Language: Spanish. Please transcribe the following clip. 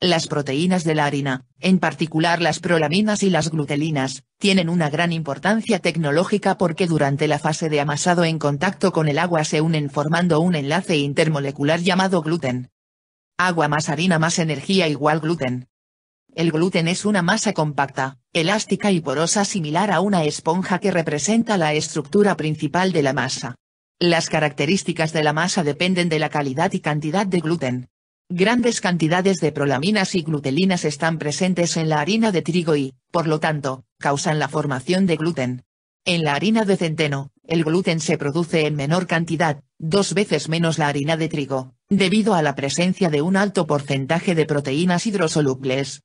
Las proteínas de la harina, en particular las prolaminas y las glutelinas, tienen una gran importancia tecnológica porque durante la fase de amasado en contacto con el agua se unen formando un enlace intermolecular llamado gluten. Agua más harina más energía igual gluten. El gluten es una masa compacta, elástica y porosa similar a una esponja que representa la estructura principal de la masa. Las características de la masa dependen de la calidad y cantidad de gluten. Grandes cantidades de prolaminas y glutelinas están presentes en la harina de trigo y, por lo tanto, causan la formación de gluten. En la harina de centeno, el gluten se produce en menor cantidad, dos veces menos la harina de trigo, debido a la presencia de un alto porcentaje de proteínas hidrosolubles,